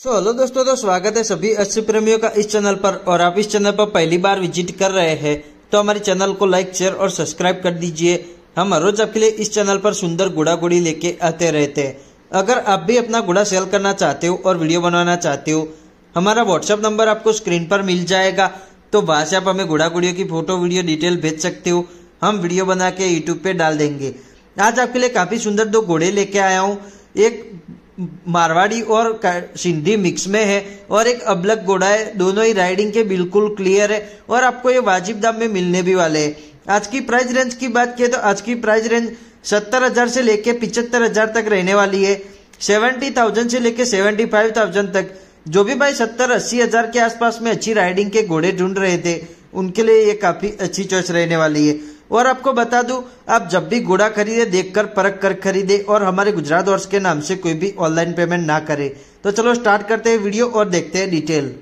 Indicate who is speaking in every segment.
Speaker 1: So hello दोस्तों तो स्वागत है सभी अच्छे प्रेमियों का इस चैनल पर। और आप इस चैनल पर पहली बार विज़िट कर रहे हैं तो हमारे चैनल को लाइक, शेयर और सब्सक्राइब कर दीजिए। हम हर रोज आपके लिए इस चैनल पर सुंदर गुड़ा गुड़ी लेके आते रहते हैं। अगर आप भी अपना गुड़ा सेल करना चाहते हो और वीडियो बनाना चाहते हो, हमारा व्हाट्सएप नंबर आपको स्क्रीन पर मिल जाएगा। तो वहाँ से आप हमें गुड़ा गुड़ियों की फ़ोटो, वीडियो डिटेल भेज सकते हो। हम वीडियो बना के यूट्यूब पे डाल देंगे। आज आपके लिए काफ़ी सुंदर दो घोड़े लेके आया हूँ। एक मारवाड़ी और सिंधी मिक्स में है और एक अबलक घोड़ा है। दोनों ही राइडिंग के बिल्कुल क्लियर है और आपको ये वाजिब दाम में मिलने भी वाले हैं। आज की प्राइस रेंज की बात किए तो आज की प्राइस रेंज सत्तर हज़ार से लेके पिछहत्तर हज़ार तक रहने वाली है। सेवेंटी थाउज़ेंड से लेके सेवेंटी फाइव थाउज़ेंड तक। जो भी भाई सत्तर अस्सी हज़ार के आसपास में अच्छी राइडिंग के घोड़े ढूंढ रहे थे, उनके लिए ये काफ़ी अच्छी चॉइस रहने वाली है। और आपको बता दूँ, आप जब भी गुड़ा खरीदे, देखकर, परख कर खरीदे और हमारे गुजरात वर्ष के नाम से कोई भी ऑनलाइन पेमेंट ना करे। तो चलो स्टार्ट करते हैं वीडियो और देखते हैं डिटेल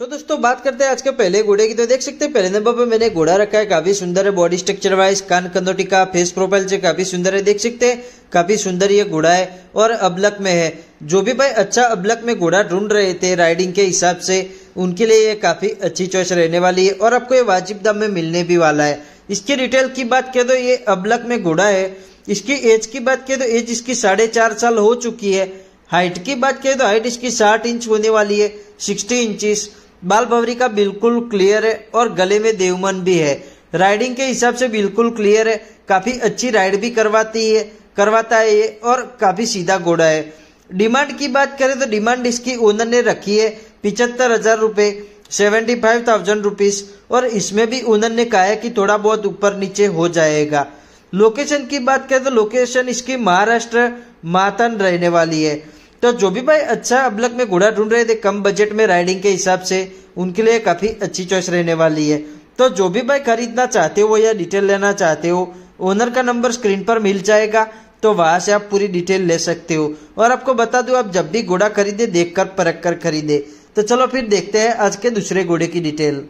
Speaker 1: सो so, दोस्तों बात करते हैं आज के पहले घोड़े की। तो देख सकते हैं पहले नंबर पर मैंने घोड़ा रखा है। काफ़ी सुंदर है बॉडी स्ट्रक्चर वाइज कान कंदोटिका फेस प्रोफ़ाइल से काफ़ी सुंदर है। देख सकते हैं काफ़ी सुंदर ये घोड़ा है और अबलक में है। जो भी भाई अच्छा अबलक में घोड़ा ढूंढ रहे थे राइडिंग के हिसाब से उनके लिए ये काफ़ी अच्छी चॉइस रहने वाली है और आपको ये वाजिब दाम में मिलने भी वाला है। इसकी डिटेल की बात करें तो ये अबलक में घोड़ा है। इसकी एज की बात करें तो एज इसकी साढ़े चार साल हो चुकी है। हाइट की बात करें तो हाइट इसकी साठ इंच होने वाली है सिक्सटी इंचिस बाल भवरी का बिल्कुल क्लियर है और गले में देवमन भी है। राइडिंग के हिसाब से बिल्कुल क्लियर है। काफ़ी अच्छी राइड भी करवाती है, करवाता है ये और काफ़ी सीधा घोड़ा है। डिमांड की बात करें तो डिमांड इसकी ओनर ने रखी है पिछहत्तर हज़ार रूपए, सेवेंटी फाइव थाउज़ेंड रुपीज़ और इसमें भी ओनर ने कहा है कि थोड़ा बहुत ऊपर नीचे हो जाएगा। लोकेशन की बात करें तो लोकेशन इसकी महाराष्ट्र, मातन रहने वाली है। तो जो भी भाई अच्छा अबलक में घोड़ा ढूंढ रहे थे, कम बजट में राइडिंग के हिसाब से, उनके लिए काफ़ी अच्छी चॉइस रहने वाली है। तो जो भी भाई खरीदना चाहते हो या डिटेल लेना चाहते हो ओनर का नंबर स्क्रीन पर मिल जाएगा तो वहाँ से आप पूरी डिटेल ले सकते हो। और आपको बता दो, आप जब भी घोड़ा खरीदे देख कर परख कर खरीदे। तो चलो फिर देखते हैं आज के दूसरे घोड़े की डिटेल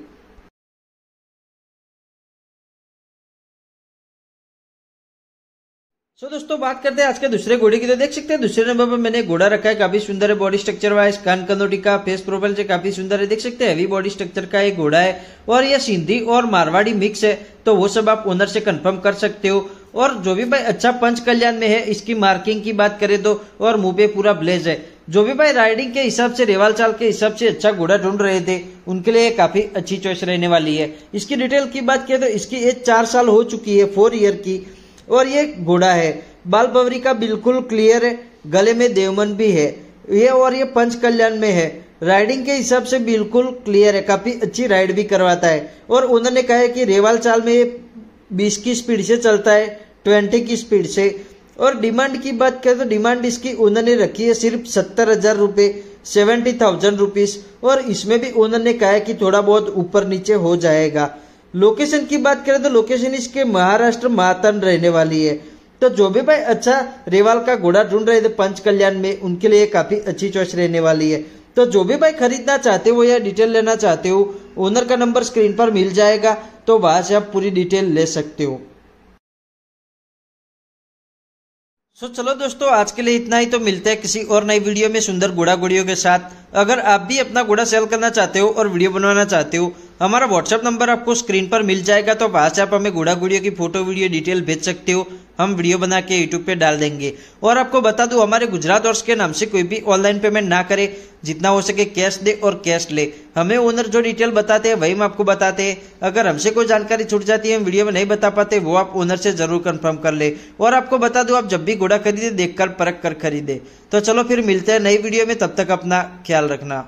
Speaker 1: सो so, दोस्तों बात करते हैं आज के दूसरे घोड़े की। तो देख सकते हैं दूसरे नंबर पर मैंने घोड़ा रखा है। काफ़ी सुंदर है बॉडी स्ट्रक्चर वाइज कान कनोटी का फेस प्रोफ़ाइल से काफ़ी सुंदर है। देख सकते हैं हैवी बॉडी स्ट्रक्चर का एक घोड़ा है। और यह सिंधी और मारवाड़ी मिक्स है। तो वो सब आप ओनर से कंफर्म कर सकते हो। और जो भी भाई अच्छा पंच कल्याण में है इसकी मार्किंग की बात करें तो और मुँह पे पूरा ब्लेज है। जो भी भाई राइडिंग के हिसाब से रेवाल चाल के हिसाब से अच्छा घोड़ा ढूंढ रहे थे उनके लिए काफ़ी अच्छी चॉइस रहने वाली है। इसकी डिटेल की बात करें तो इसकी एज चार साल हो चुकी है फोर ईयर की। और ये घोड़ा है। बाल बवरी का बिल्कुल क्लियर है। गले में देवमन भी है। ये और ये पंच कल्याण में है। राइडिंग के हिसाब से बिल्कुल क्लियर है। काफ़ी अच्छी राइड भी करवाता है। और उन्होंने कहा है कि रेवाल चाल में ये बीस की स्पीड से चलता है। ट्वेंटी की स्पीड से। और डिमांड की बात करें तो डिमांड इसकी उन्होंने रखी है सिर्फ़ सत्तर हज़ार रूपए सेवेंटी थाउज़ेंड रुपीज़ और इसमें भी उन्होंने कहा है कि थोड़ा बहुत ऊपर नीचे हो जाएगा। लोकेशन की बात करें तो लोकेशन इसके महाराष्ट्र मातन रहने वाली है। तो जो भी भाई अच्छा रेवाल का घोड़ा ढूंढ रहे थे पंच कल्याण में, उनके लिए काफ़ी अच्छी चॉइस रहने वाली है। तो जो भी भाई खरीदना चाहते हो या डिटेल लेना चाहते हो ओनर का नंबर स्क्रीन पर मिल जाएगा तो वहाँ से आप पूरी डिटेल ले सकते हो। सो चलो दोस्तों, आज के लिए इतना ही। तो मिलते हैं किसी और नई वीडियो में सुंदर घोड़ा गुड़ियों के साथ। अगर आप भी अपना घोड़ा सेल करना चाहते हो और वीडियो बनवाना चाहते हो हमारा व्हाट्सएप नंबर आपको स्क्रीन पर मिल जाएगा तो वहाँ से आप हमें घोड़ा गुड़ियों की फ़ोटो वीडियो डिटेल भेज सकते हो। हम वीडियो बना के यूट्यूब पे डाल देंगे। और आपको बता दूँ, हमारे गुजरात और के नाम से कोई भी ऑनलाइन पेमेंट ना करे। जितना हो सके कैश दे और कैश ले। हमें ओनर जो डिटेल बताते हैं, वही हम आपको बताते हैं। अगर हमसे कोई जानकारी छूट जाती है, हम वीडियो में नहीं बता पाते, वो आप ओनर से ज़रूर कंफर्म कर ले। और आपको बता दो, आप जब भी घोड़ा खरीदे, देखकर परख कर खरीदे। तो चलो फिर मिलते हैं नई वीडियो में, तब तक अपना ख्याल रखना।